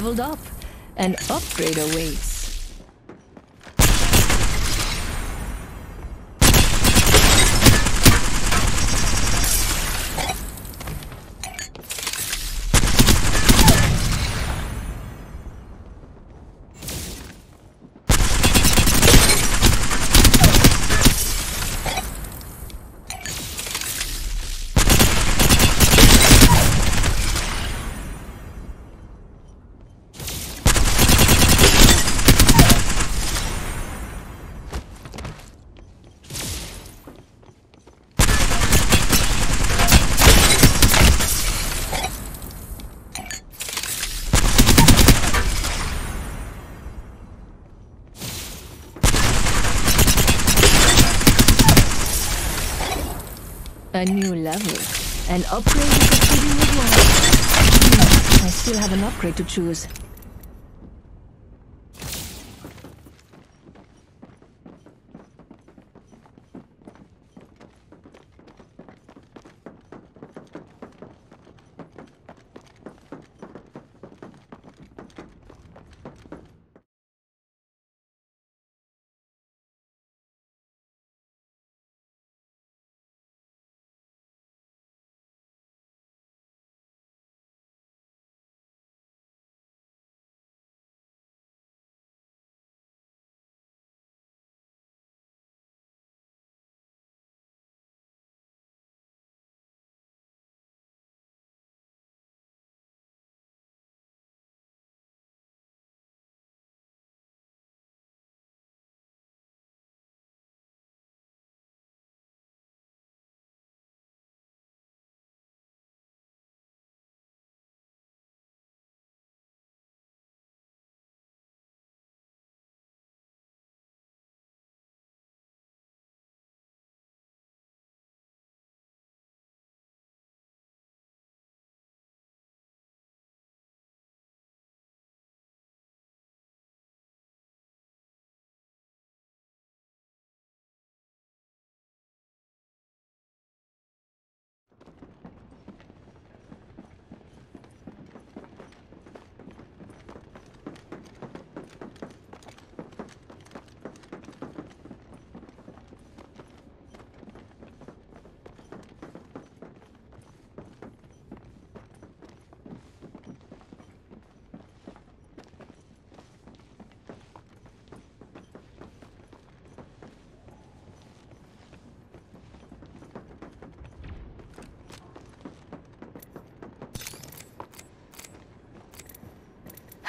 leveled up. An upgrade awaits. A new level. An upgrade is a pretty reward. Hmm, I still have an upgrade to choose.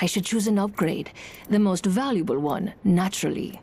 I should choose an upgrade. The most valuable one, naturally.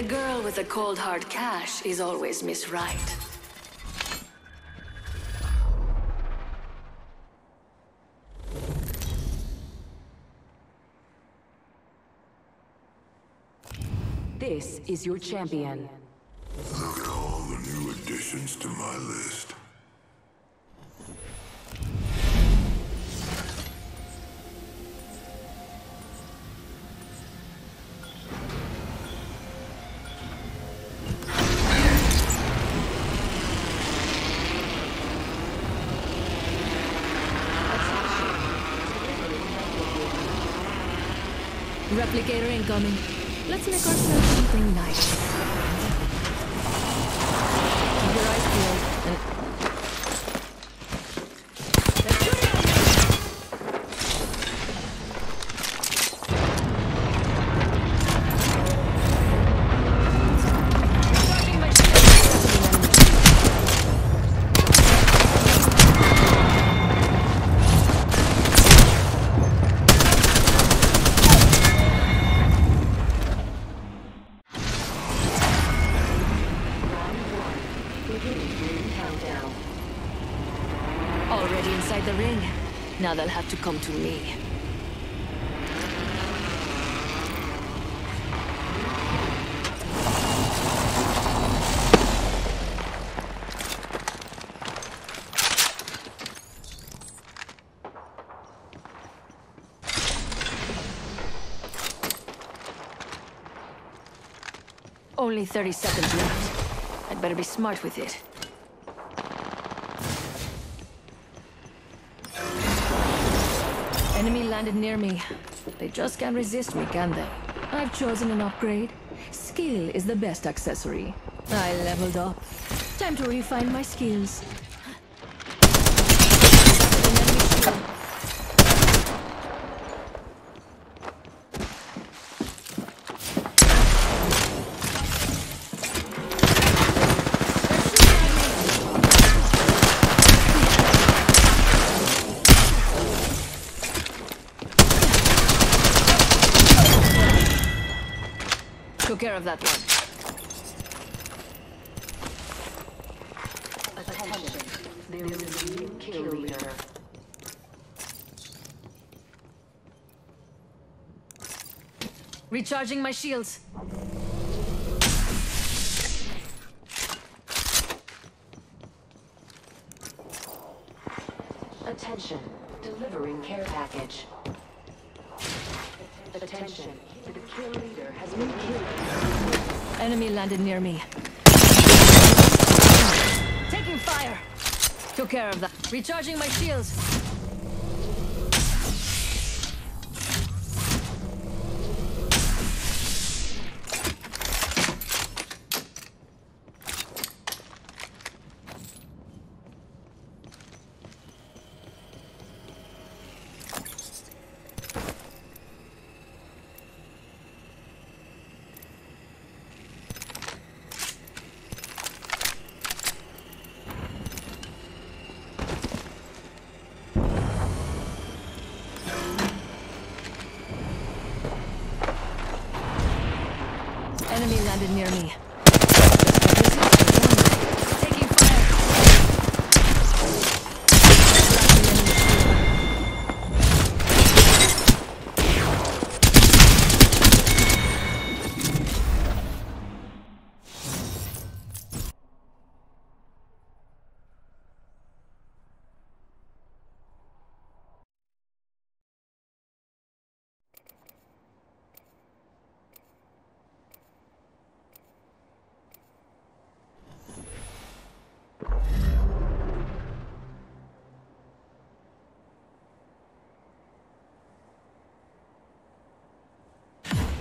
The girl with the cold hard cash is always Miss Right. This is your champion. Look at all the new additions to my list. Now they'll have to come to me. Only 30 seconds left. I'd better be smart with it. Enemy landed near me. They just can't resist me, can they? I've chosen an upgrade. Skill is the best accessory. I leveled up. Time to refine my skills. An enemy shield. Took care of that one. Attention. There is a new kill leader. Recharging my shields. Attention. Delivering care package. Attention. The kill leader has been killed. Enemy landed near me. Taking fire. Took care of that. Recharging my shields. Enemy landed near me. Taking fire.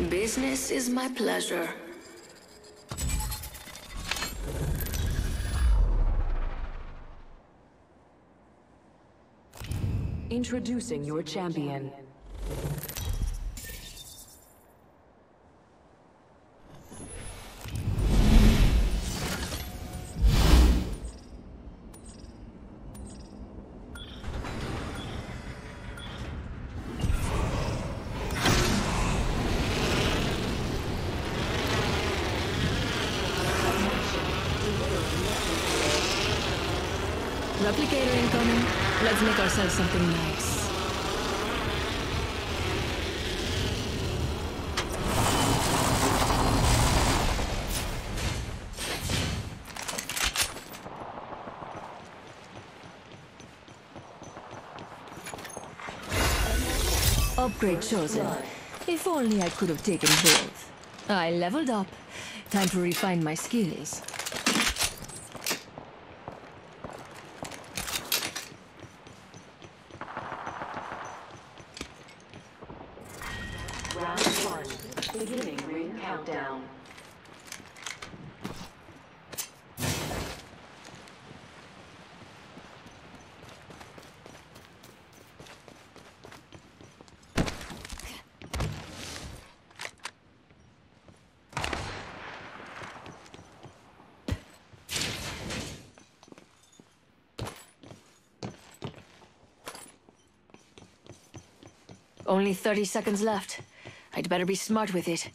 Business is my pleasure. Introducing your champion. Replicator incoming. Let's make ourselves something nice. Upgrade chosen. If only I could have taken both. I leveled up. Time to refine my skills. Only 30 seconds left. I'd better be smart with it.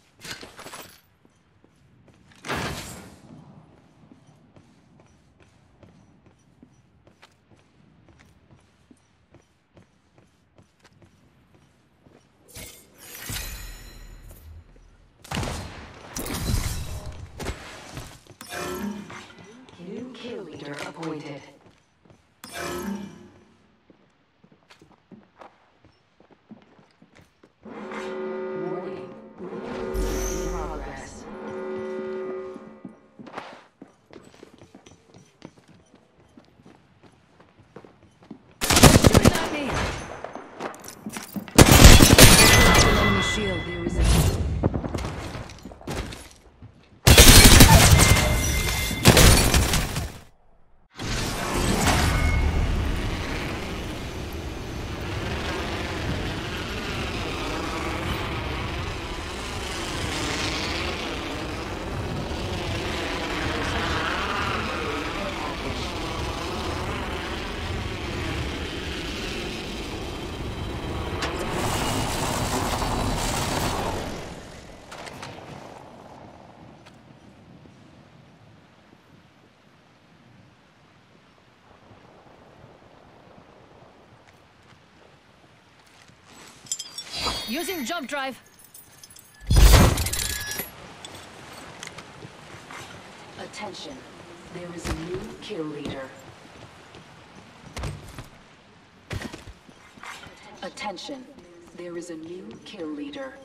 Using jump drive. Attention. There is a new kill leader. Attention. There is a new kill leader.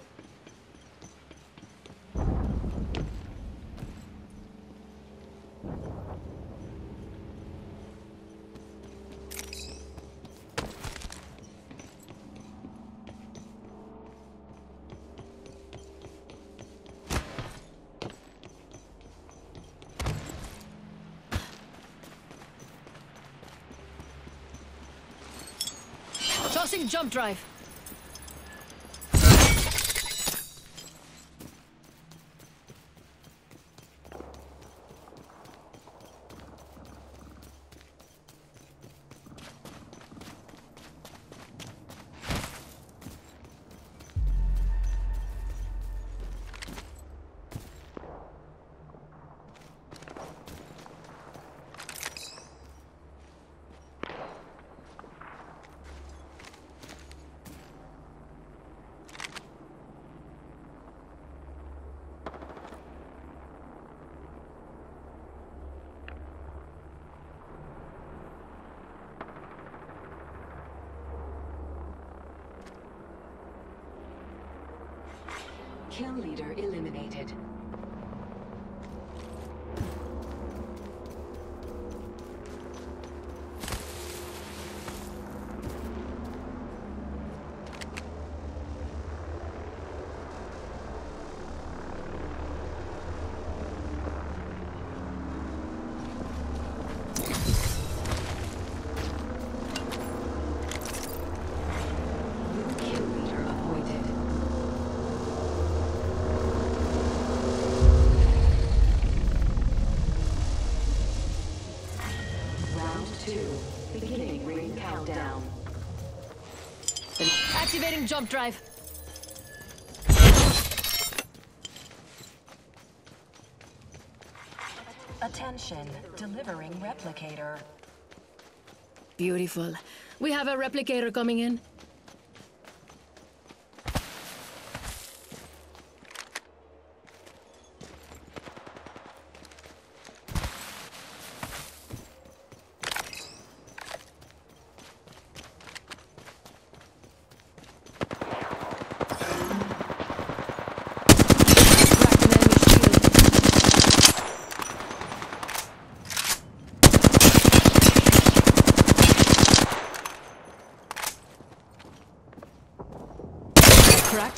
Jump drive. Kill leader eliminated. New kill leader appointed. Round two. Beginning ring countdown. Activating jump drive. Attention, delivering replicator. Beautiful. We have a replicator coming in.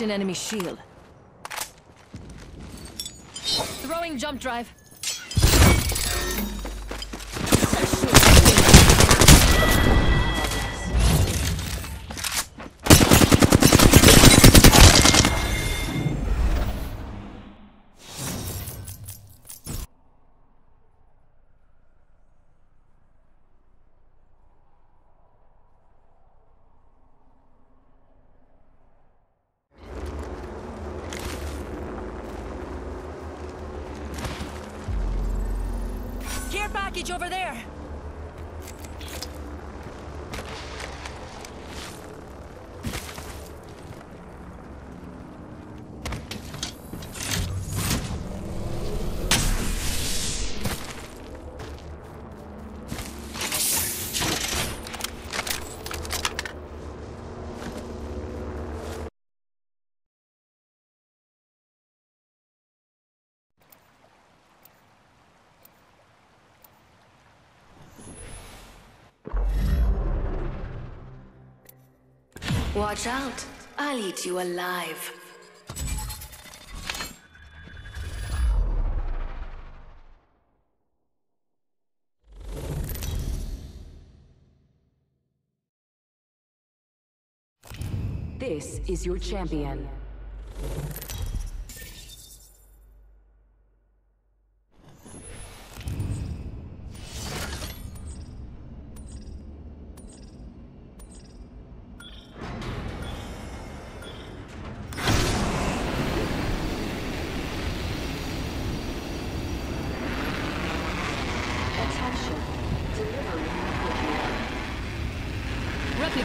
an enemy shield. Throwing jump drive. Watch out. I'll eat you alive. This is your champion.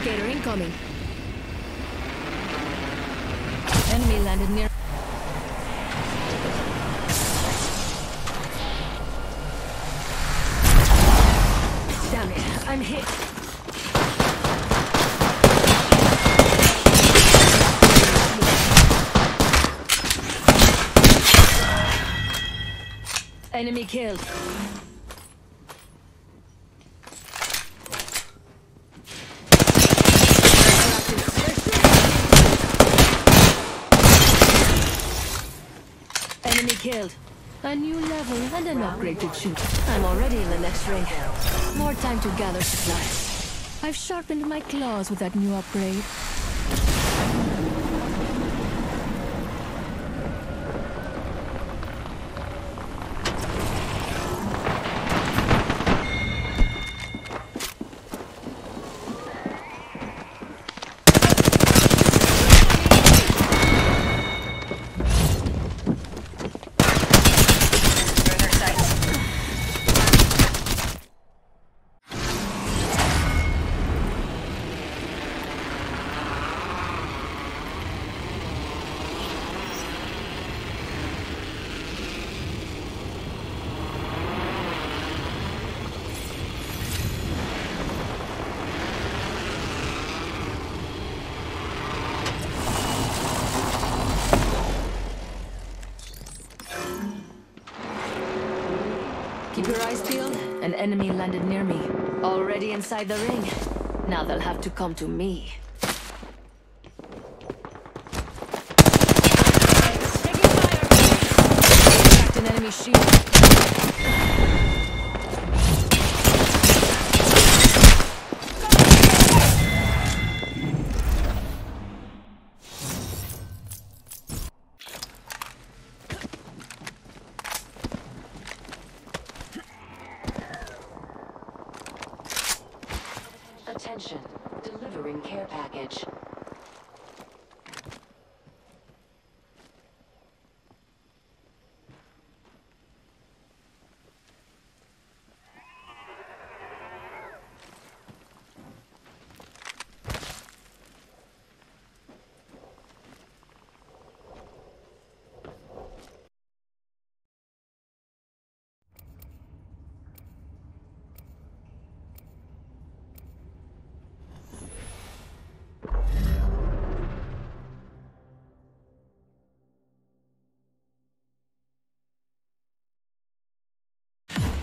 Replicator incoming. Enemy landed near. Damn it, I'm hit. Enemy killed. Enemy killed. A new level and an upgraded choose. I'm already in the next ring. More time to gather supplies. I've sharpened my claws with that new upgrade. Enemy landed near me. Already inside the ring. Now they'll have to come to me.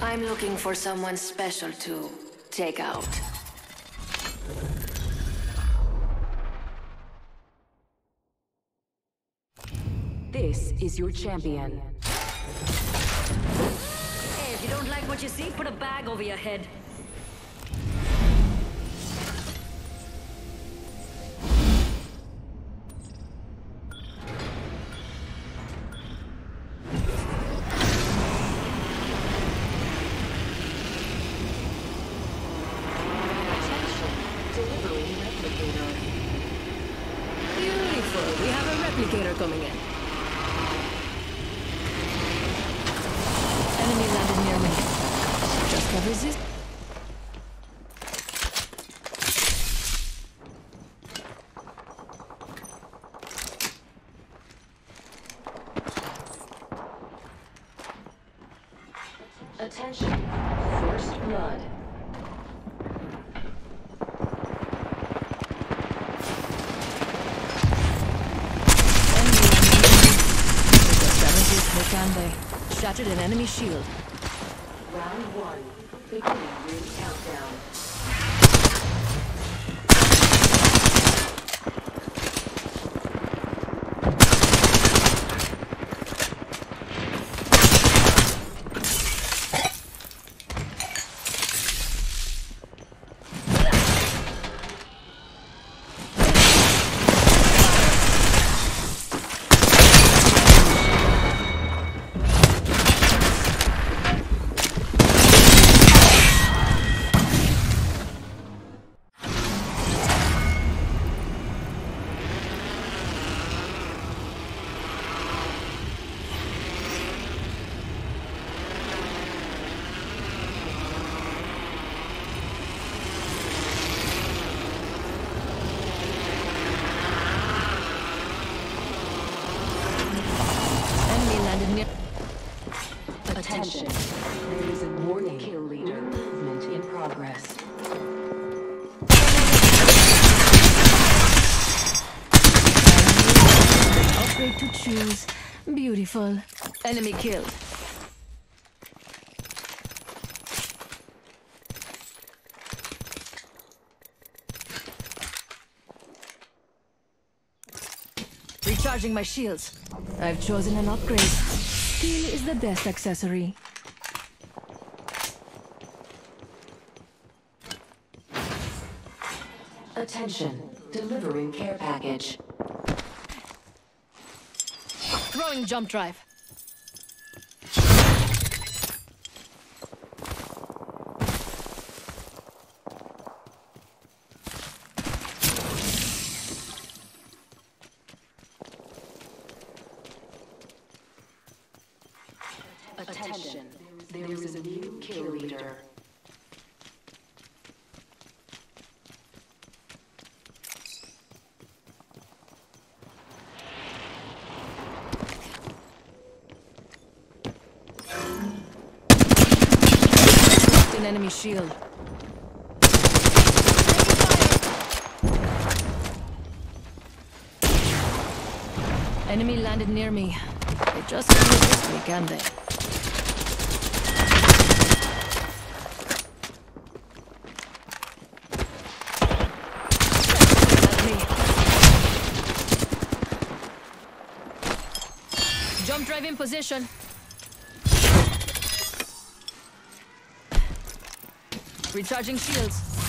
I'm looking for someone special to take out. This is your champion. Hey, if you don't like what you see, put a bag over your head. Attention. First blood. Enemy landed Just got resist. They can they? Shattered an enemy shield. Round one. To choose. Beautiful. Enemy killed. Recharging my shields. I've chosen an upgrade. Steel is the best accessory. Attention. Delivering care package. Jump drive. Enemy shield. Enemy landed near me. They just can't resist can they? Jump drive in position. Recharging shields.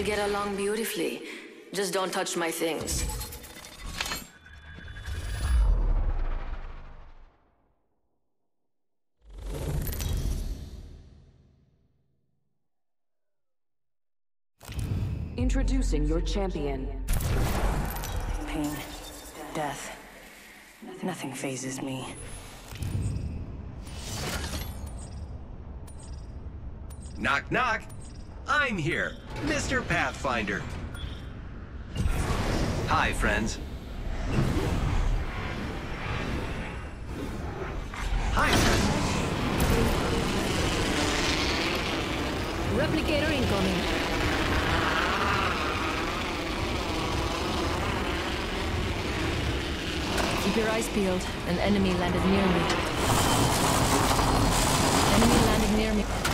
We'll get along beautifully. Just don't touch my things. Introducing your champion. Pain, death. Nothing fazes me. Knock, knock. I'm here, Mr. Pathfinder. Hi, friends. Hi, friends. Replicator incoming. Keep your eyes peeled. An enemy landed near me. Enemy landed near me.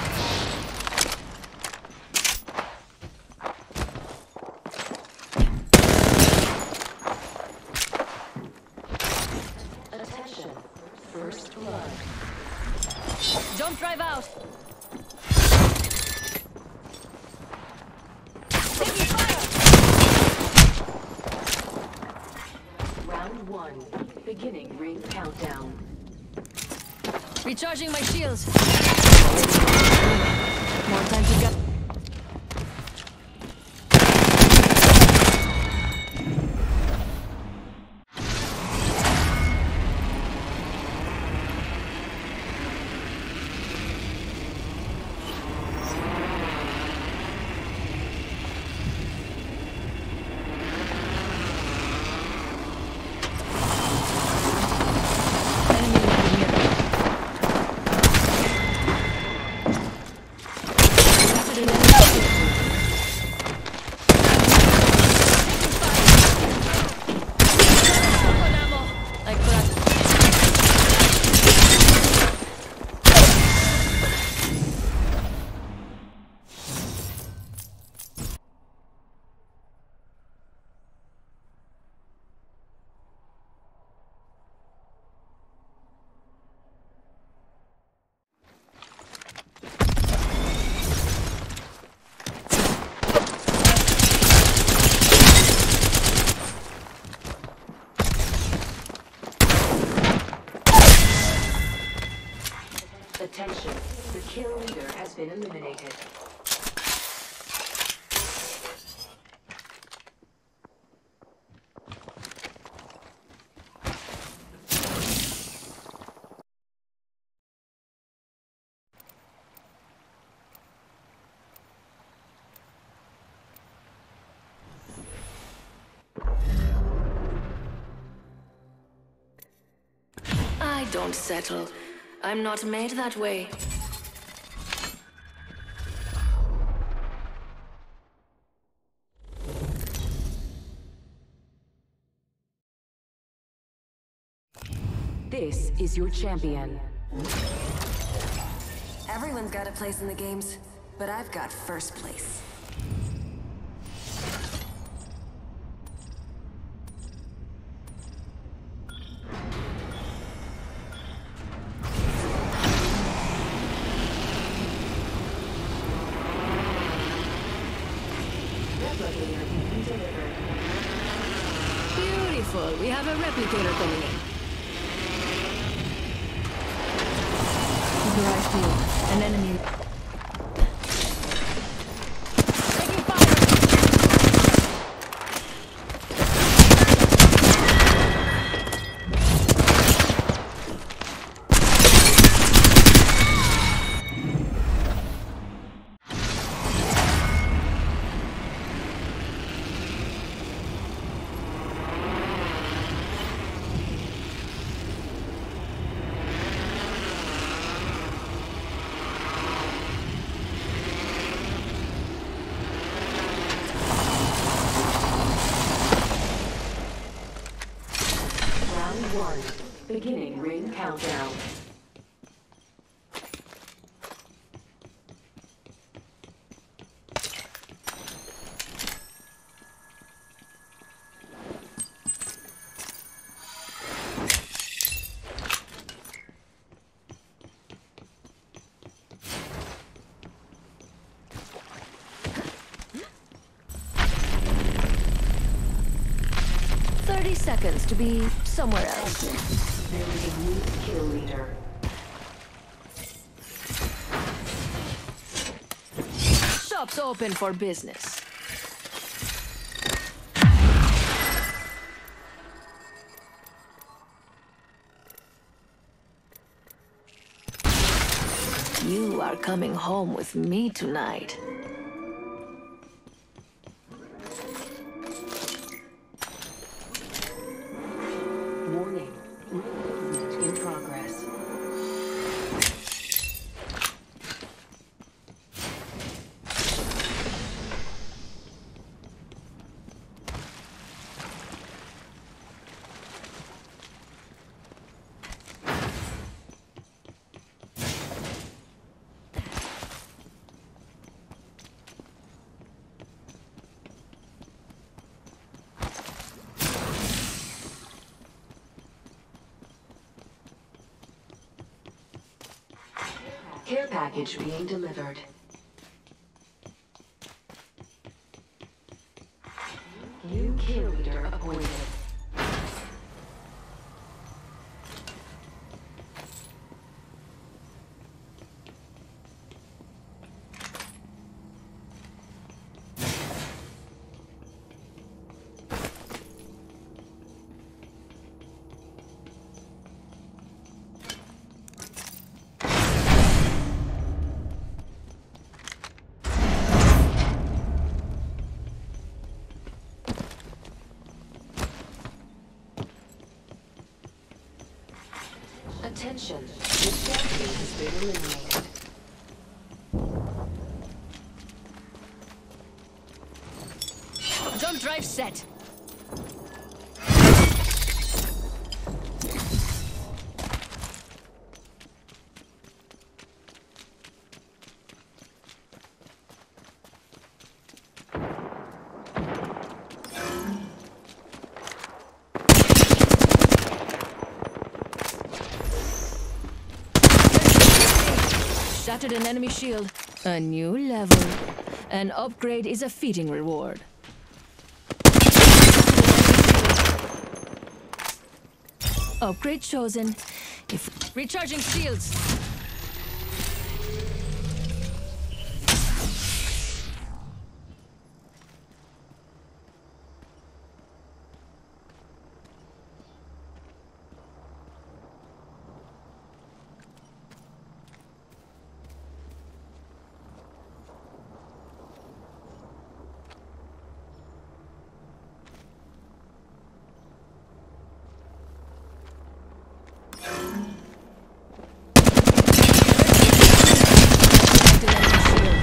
Don't settle. I'm not made that way. This is your champion. Everyone's got a place in the games, but I've got first place. Replicator being delivered. Beautiful. We have a replicator coming in. Keep your eyes peeled. An enemy. Taking fire! Round one. Beginning ring countdown. Thirty seconds to be somewhere else. There is a new kill leader. Shop's open for business. You are coming home with me tonight. Package being delivered. New kill leader appointed. Attention, the champion has been eliminated. Jump drive set. An enemy shield. A new level. An upgrade is a fitting reward. Upgrade chosen. If recharging shields. Still enemy shield.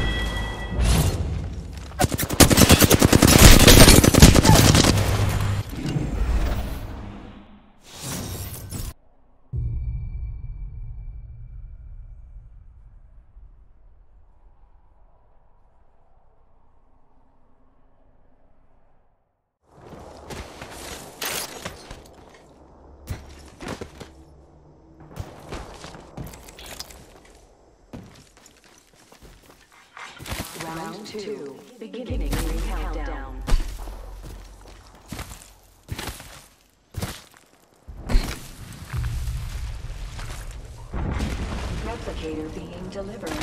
Round two, beginning ring countdown. Replicator being delivered.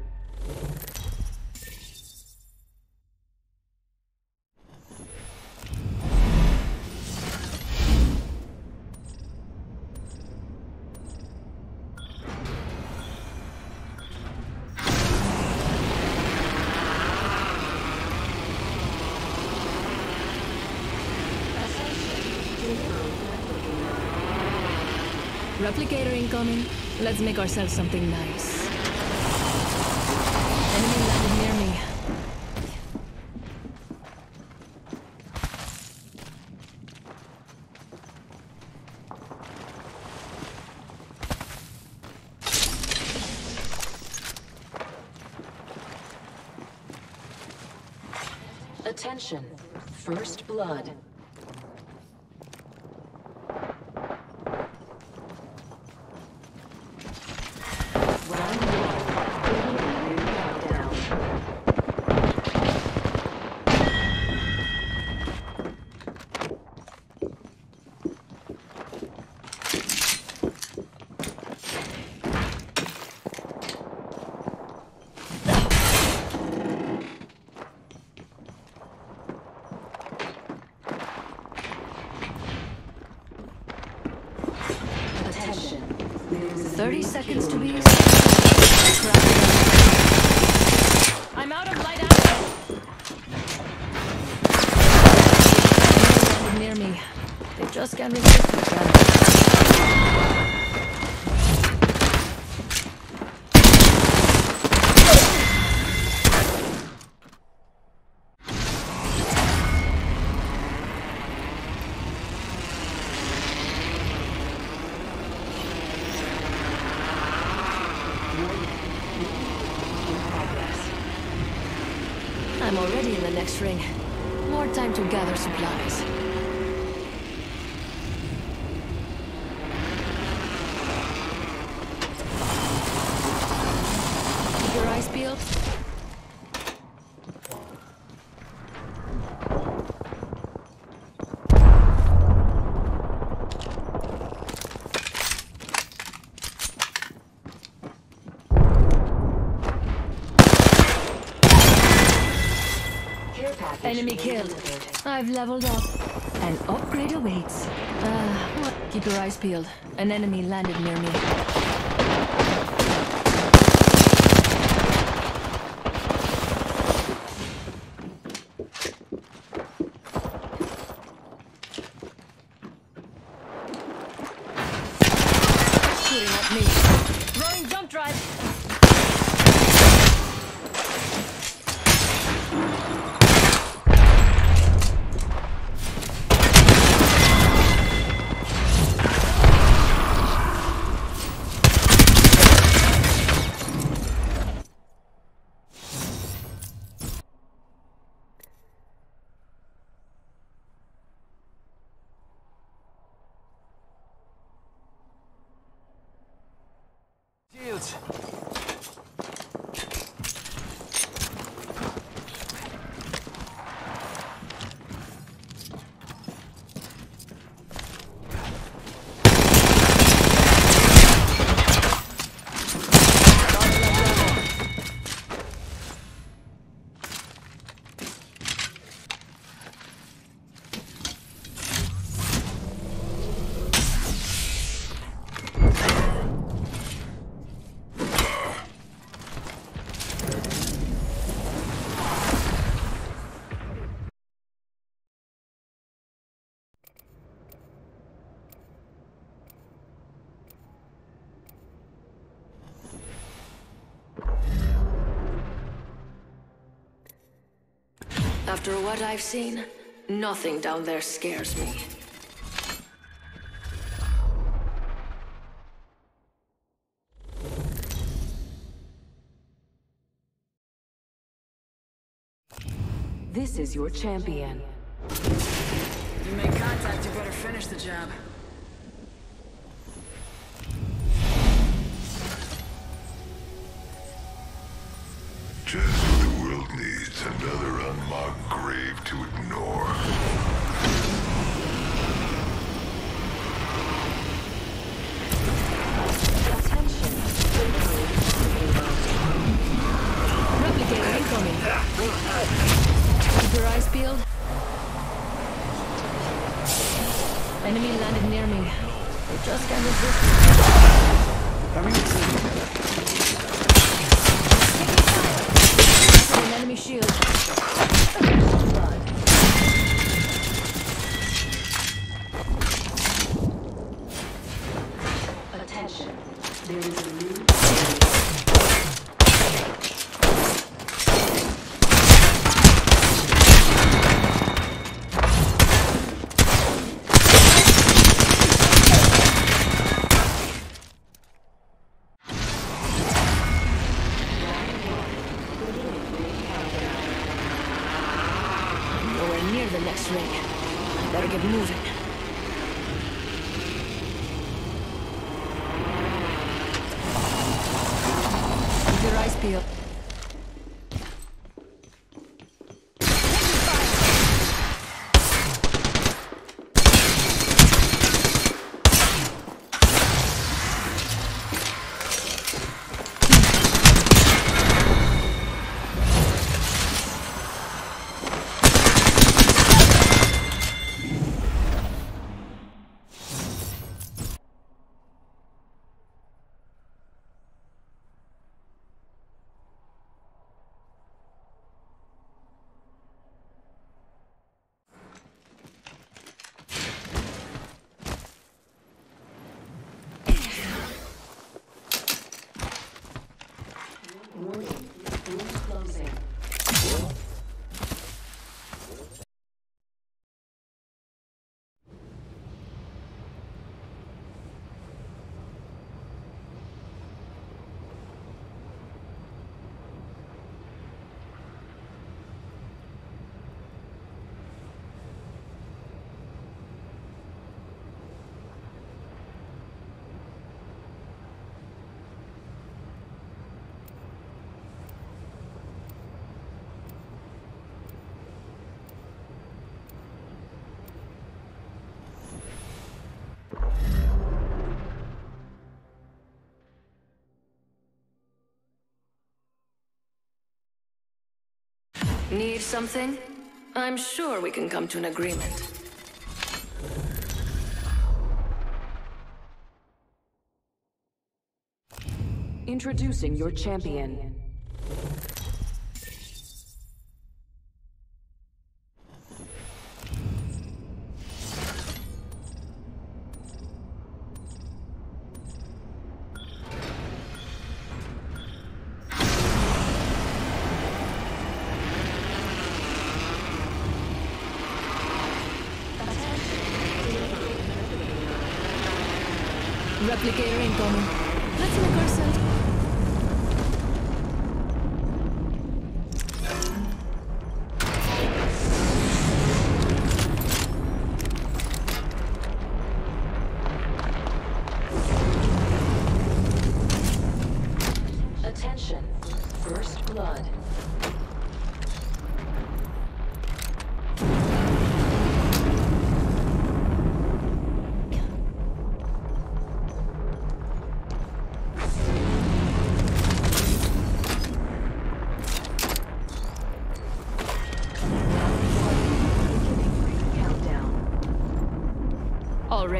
Let's make ourselves something nice. Enemy landed near me. Attention. First blood. 30 seconds to be. I'm out of light ammo. Near me. They just resist me, can they? I'm already in the next ring. More time to gather supplies. Keep your eyes peeled. Care package Enemy killed. I've leveled up. An upgrade awaits. Uh, what? Keep your eyes peeled. An enemy landed near me. After what I've seen, nothing down there scares me. This is your champion. You make contact, you better finish the job. Need something? I'm sure we can come to an agreement. Introducing your champion.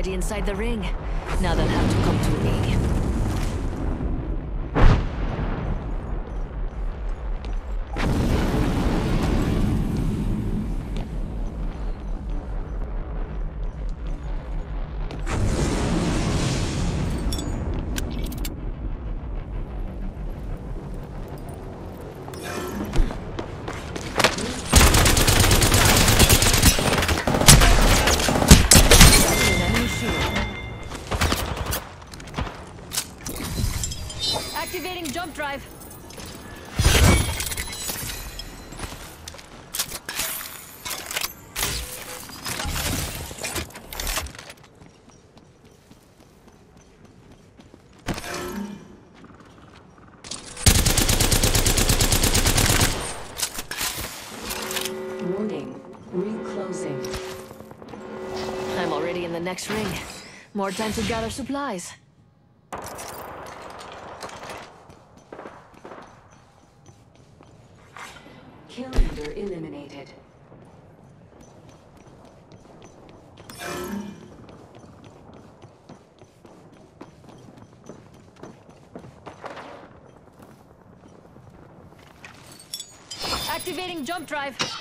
Already inside the ring. Now they'll have next ring. More time to gather supplies. Kill leader eliminated. Activating jump drive.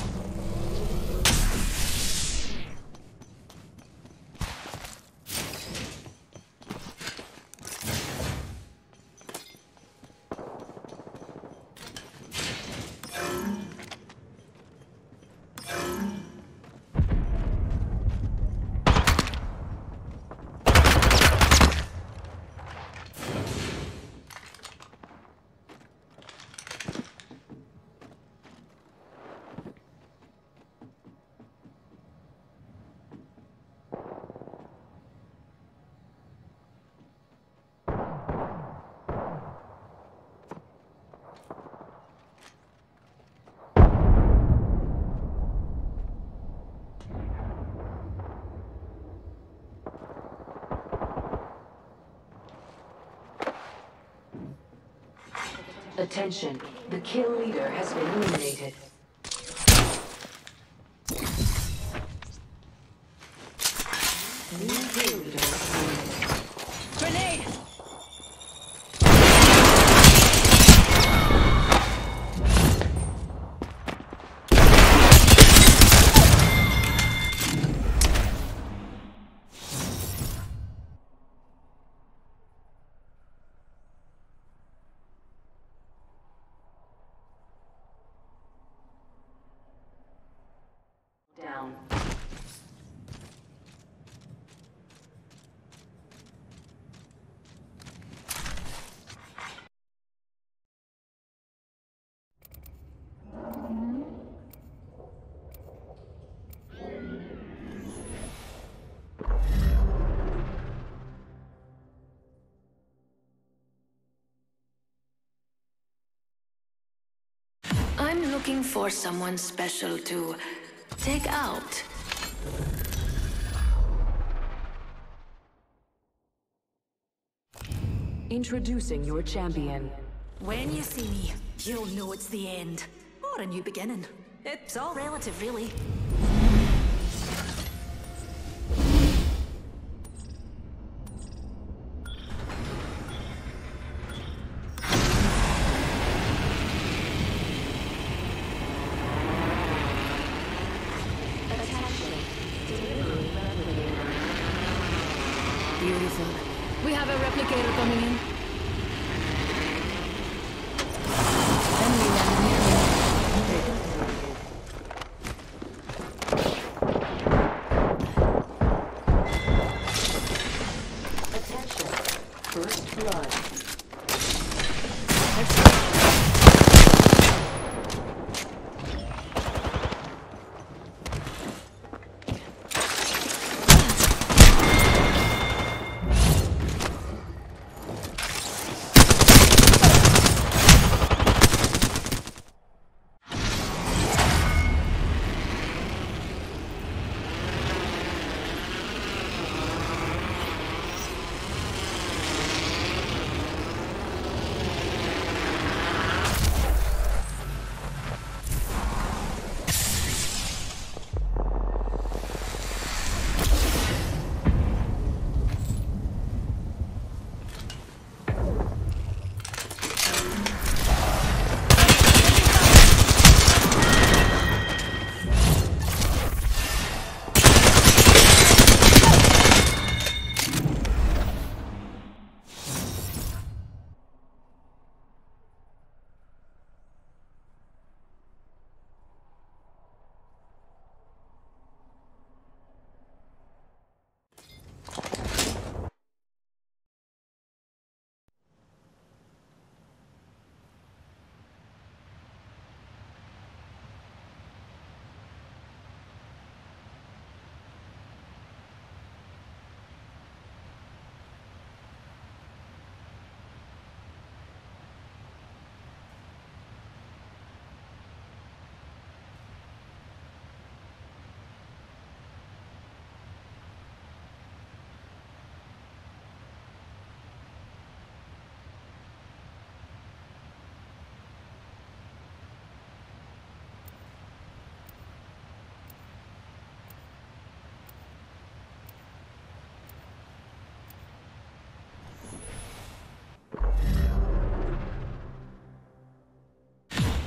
Attention, the kill leader has been eliminated. Looking for someone special to take out. Introducing your champion. When you see me, you'll know it's the end. Or a new beginning. It's all relative, really.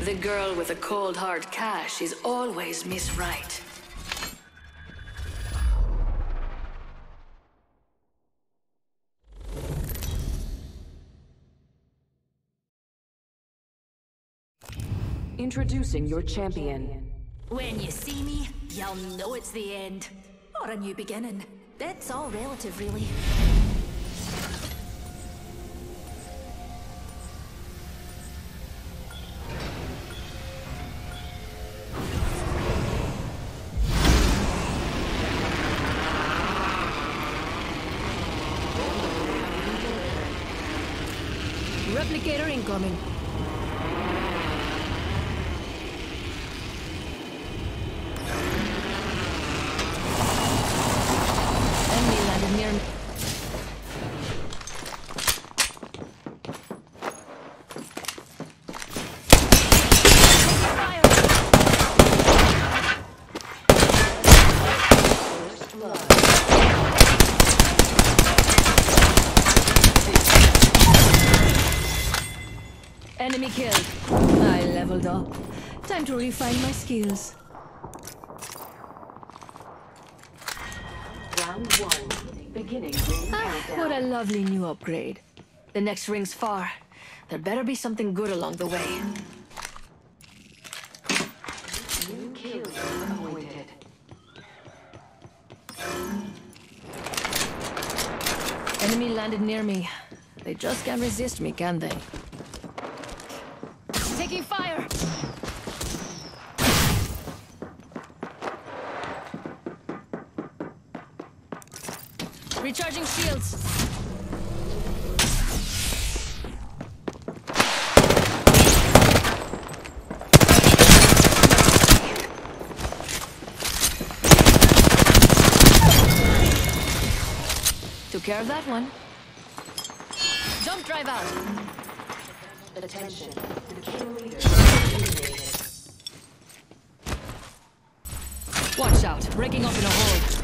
The girl with the cold hard cash is always Miss Right. Introducing your champion. When you see me, you'll know it's the end. Or a new beginning. It's all relative, really. Refine my skills. Round one. Beginning Ah, what a lovely new upgrade. The next ring's far. There better be something good along the way. New kill appointed. Enemy landed near me. They just can't resist me, can they? Taking fire! Recharging shields. Took care of that one. Jump drive out. Attention. The kill leader. Watch out. Breaking up in a hole.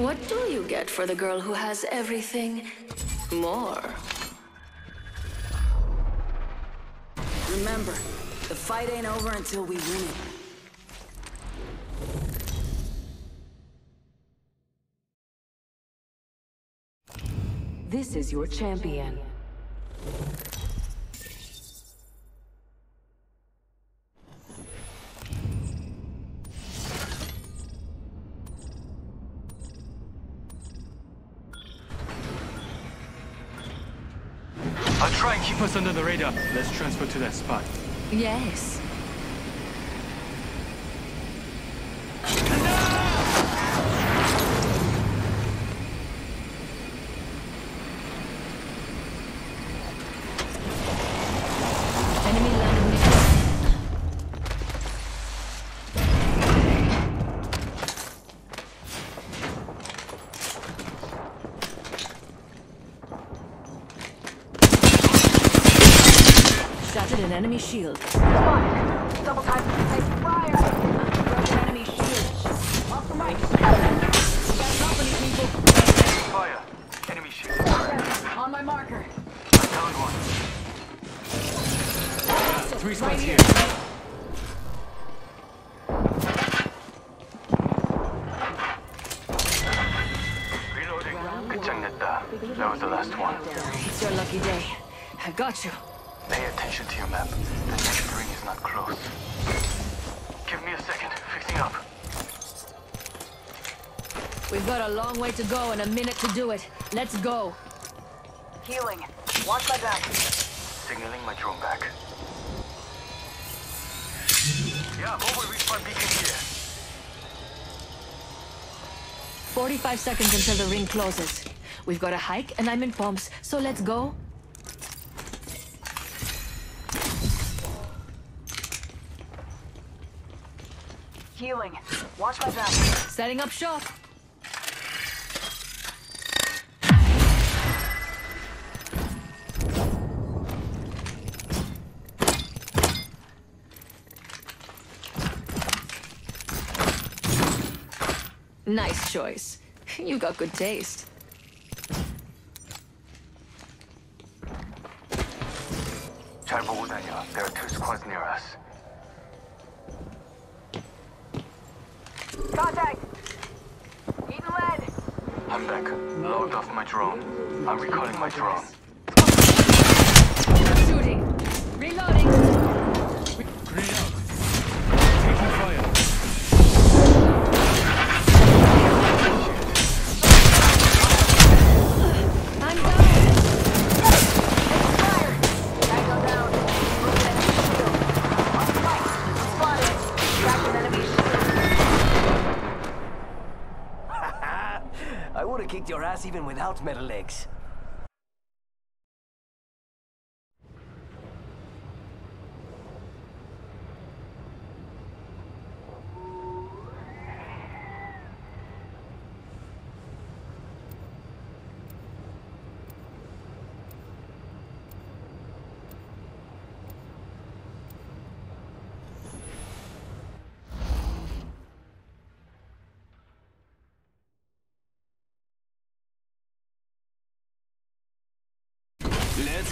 What do you get for the girl who has everything more? Remember, the fight ain't over until we win it. This is your champion. Radar. Let's transfer to that spot. Yes. Shield. Long way to go and a minute to do it. Let's go. Healing. Watch my back. Signaling my drone back. Yeah, mobile respawn beacon here. 45 seconds until the ring closes. We've got a hike and I'm in pumps, so let's go. Healing. Watch my back. Setting up shop. Nice choice. You got good taste. 잘 보고 다녀. There are two squads near us. Contact! Eaton lead! I'm back. Load off my drone. I'm recalling my drone. Shooting. Reloading. Even without metal legs.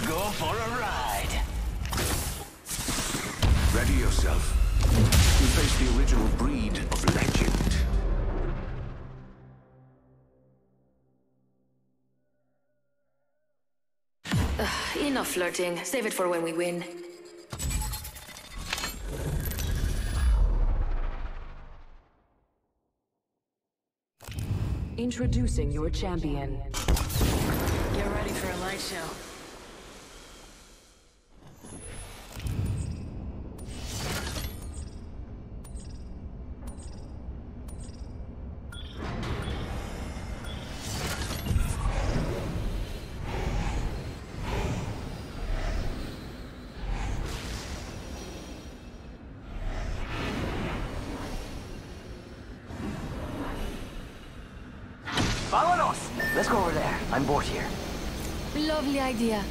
go for a ride. Ready yourself. You face the original breed of legend. Ugh, enough flirting. Save it for when we win. Introducing your champion. Get ready for a light show. idea.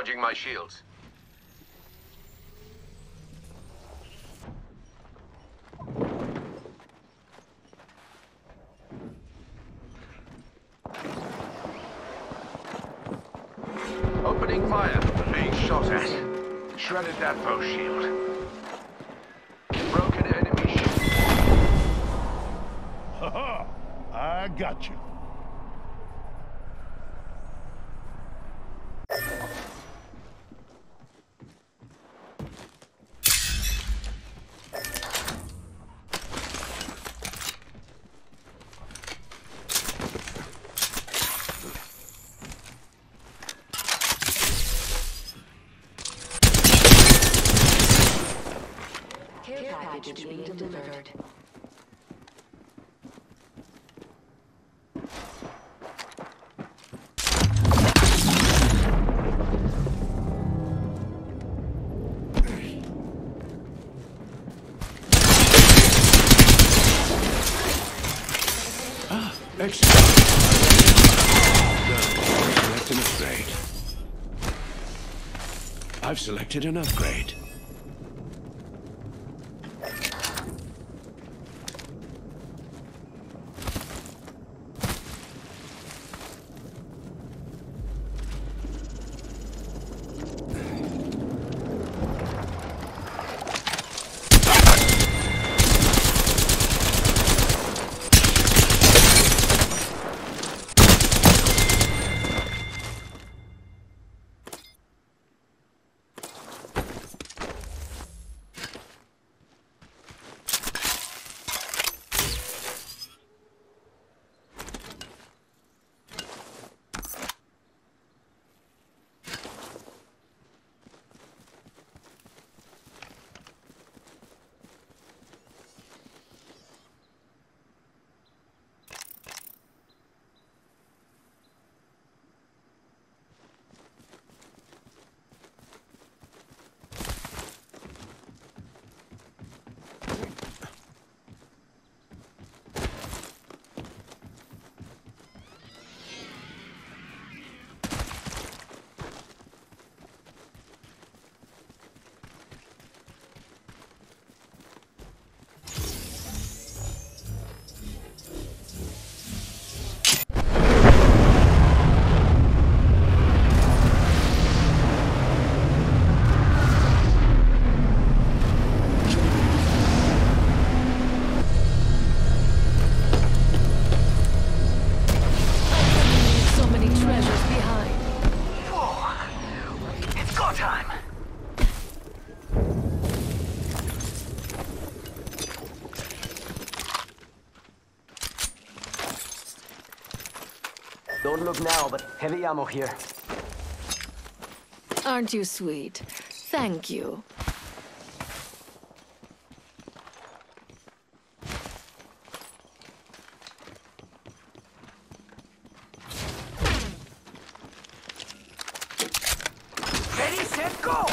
charging my shields. I've selected an upgrade. Look now, but heavy ammo here. Aren't you sweet? Thank you. Ready, set, go!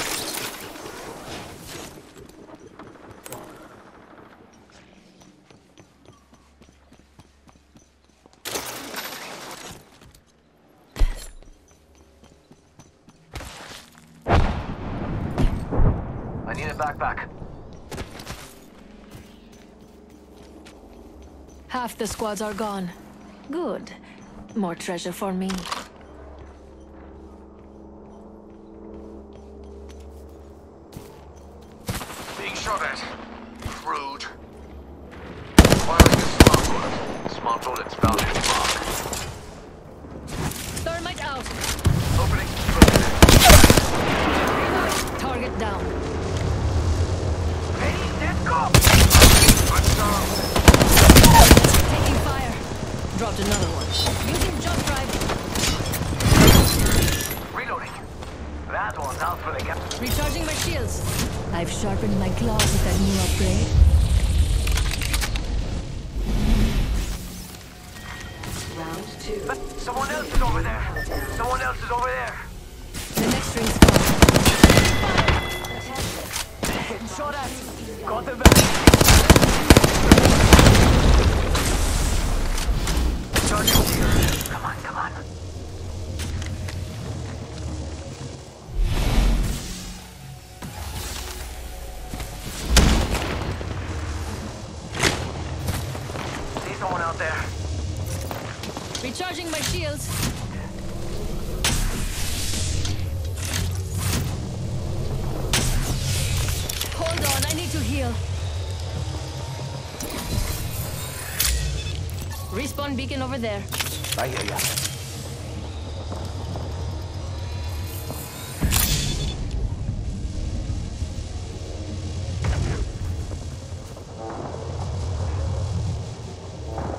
I need a backpack. Half the squads are gone. Good. More treasure for me. Over there. I hear ya.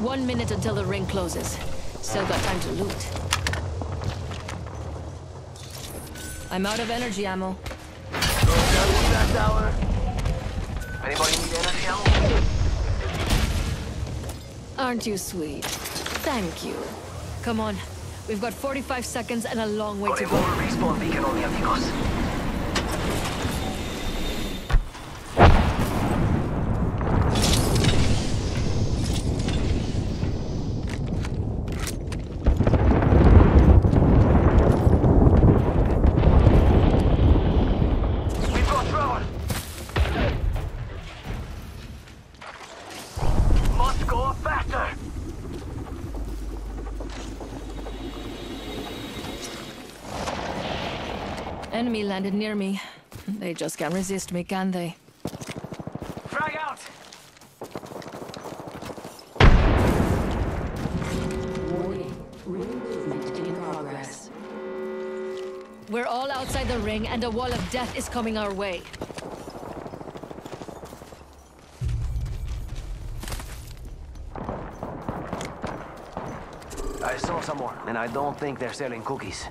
One minute until the ring closes. Still got time to loot. I'm out of energy ammo. that tower. Anybody need energy ammo? Aren't you sweet? Thank you. Come on. We've got 45 seconds and a long way to go. respawn beacon on the amigos. We've got trouble. Must go faster. Enemy landed near me. They just can't resist me, can they? Frag out. Warning. Ring movement in progress. We're all outside the ring and a wall of death is coming our way. I saw someone, and I don't think they're selling cookies.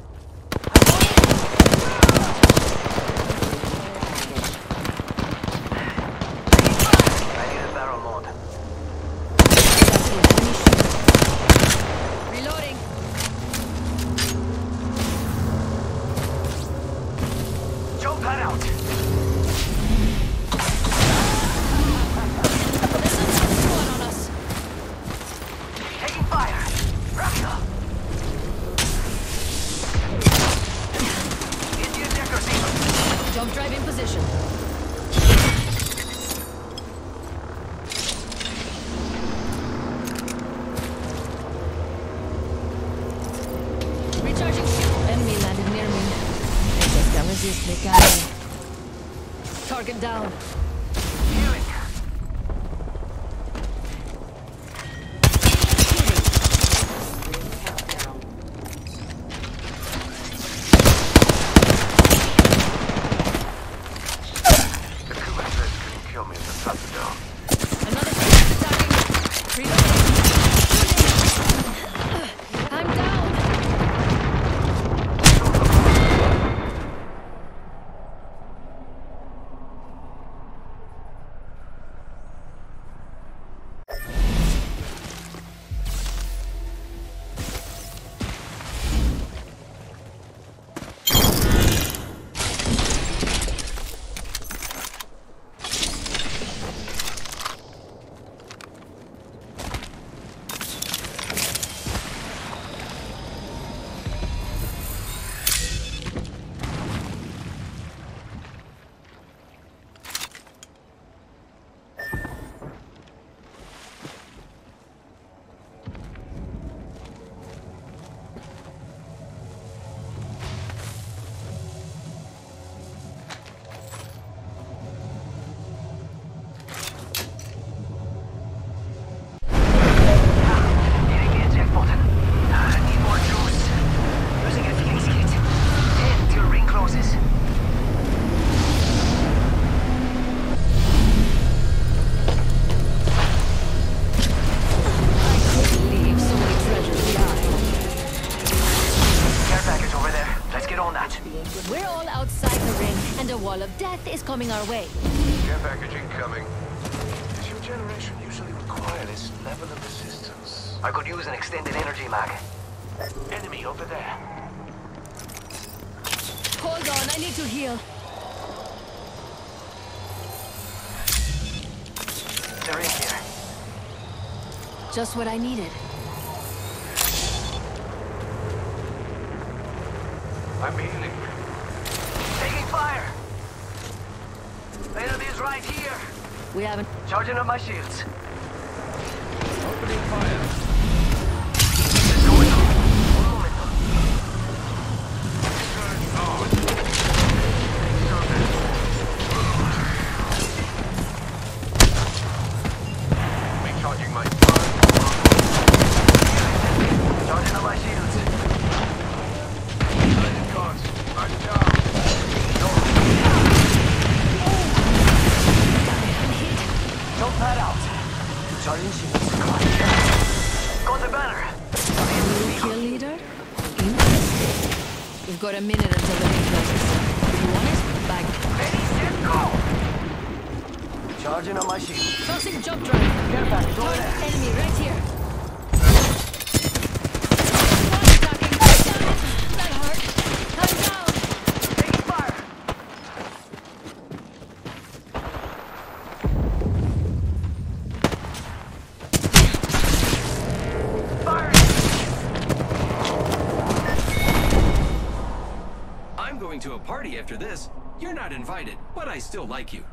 Just what I needed. I'm healing. Taking fire! Enemies right here! We haven't... Charging up my shields. got a minute. after this, you're not invited, but I still like you.